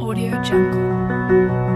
Audio Jungle.